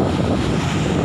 ハハハハ。